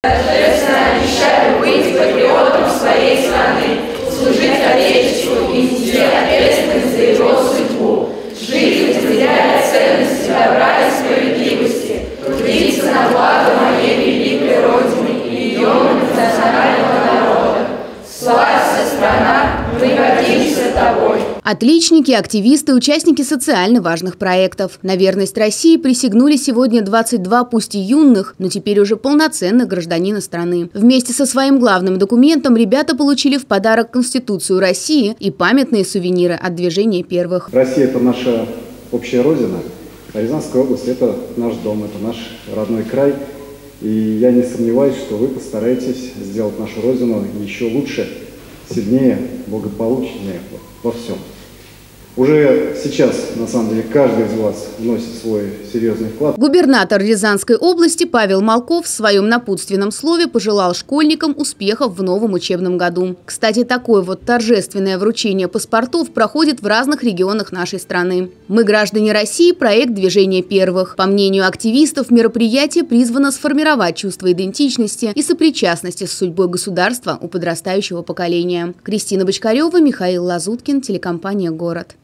Торжественно обещаю быть патриотом своей страны, служить Отечеству и нести ответственность за судьбу, жить, разделяя ценности добра справедливости, трудиться на благо моей великой Родины и ее национального народа. Славься, страна, мы гордимся тобой. Отличники, активисты, участники социально важных проектов. На верность России присягнули сегодня 22, пусть и юных, но теперь уже полноценных гражданина страны. Вместе со своим главным документом ребята получили в подарок Конституцию России и памятные сувениры от движения первых. Россия – это наша общая родина, а Рязанская область – это наш дом, это наш родной край. И я не сомневаюсь, что вы постараетесь сделать нашу родину еще лучше, сильнее, благополучнее во всем. Уже сейчас, на самом деле, каждый из вас вносит свой серьезный вклад. Губернатор Рязанской области Павел Малков в своем напутственном слове пожелал школьникам успехов в новом учебном году. Кстати, такое вот торжественное вручение паспортов проходит в разных регионах нашей страны. «Мы, граждане России» – проект движения первых. По мнению активистов, мероприятие призвано сформировать чувство идентичности и сопричастности с судьбой государства у подрастающего поколения. Кристина Бочкарева, Михаил Лазуткин, телекомпания «Город».